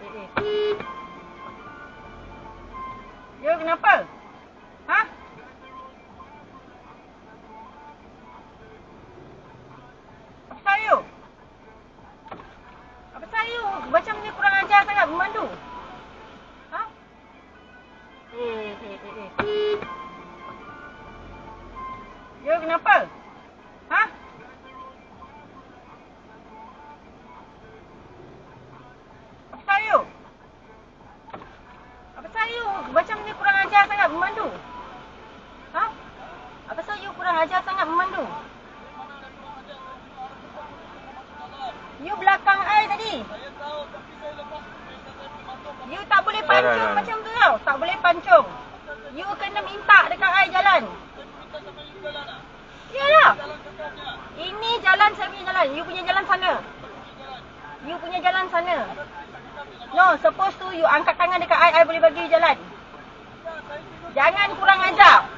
eh. Ya, kenapa? Ha? Apa sayu? Apa sayu? Macam ni kurang ajar sangat memandu. Ha? Eh, eh, eh, eh. Ya, kenapa? Kurang ajar sangat memandu? You belakang I tadi. You tak boleh pancung dah. macam tu tau. Tak boleh pancung. You kena minta dekat I jalan. Yalah. Ini jalan saya punya jalan. You punya jalan sana. You punya jalan sana. No, supposed to you angkat tangan dekat I, I boleh bagi you jalan. Jangan kurang ajar.